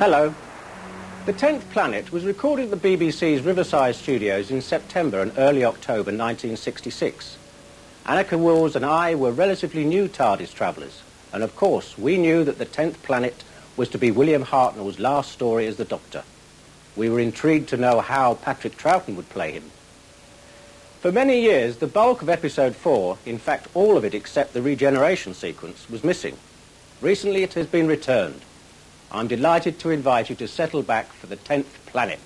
Hello. The Tenth Planet was recorded at the BBC's Riverside studios in September and early October 1966. Anneke Wills and I were relatively new TARDIS travellers, and of course we knew that the Tenth Planet was to be William Hartnell's last story as the Doctor. We were intrigued to know how Patrick Troughton would play him. For many years, the bulk of episode 4, in fact all of it except the regeneration sequence, was missing. Recently it has been returned. I'm delighted to invite you to settle back for the 10th planet.